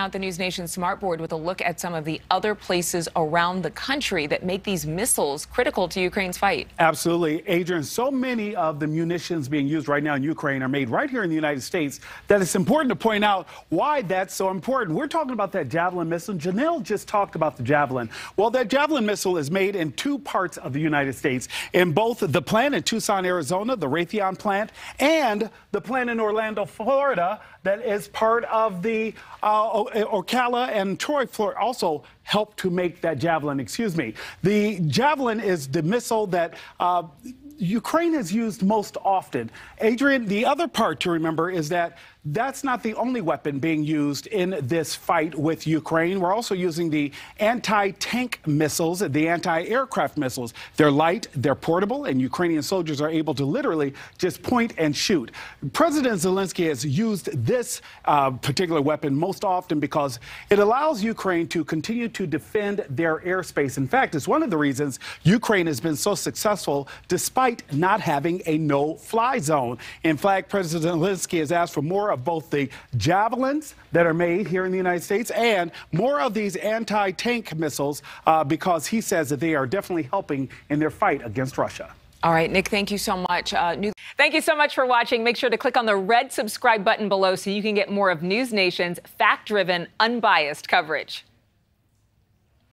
Out the News Nation Smartboard with a look at some of the other places around the country that make these missiles critical to Ukraine's fight. Absolutely, Adrienne. So many of the munitions being used right now in Ukraine are made right here in the United States that it's important to point out why that's so important. We're talking about that Javelin missile. Janelle just talked about the Javelin. Well, that Javelin missile is made in two parts of the United States, in both the plant in Tucson, Arizona, the Raytheon plant, and the plant in Orlando, Florida, that is part of the uh, Ocala and Troy, Florida, also helped to make that Javelin, excuse me. The Javelin is the missile that uh, Ukraine has used most often. Adrienne, the other part to remember is that that's not the only weapon being used in this fight with Ukraine. We're also using the anti tank missiles, the anti aircraft missiles. They're light, they're portable, and Ukrainian soldiers are able to literally just point and shoot. President Zelensky has used this uh, particular weapon most often because it allows Ukraine to continue to defend their airspace. In fact, it's one of the reasons Ukraine has been so successful despite not having a no fly zone. In fact, President Zelensky has asked for of both the javelins that are made here in the United States and more of these anti tank missiles uh, because he says that they are definitely helping in their fight against Russia. All right, Nick, thank you so much. Uh, thank you so much for watching. Make sure to click on the red subscribe button below so you can get more of News Nation's fact driven, unbiased coverage.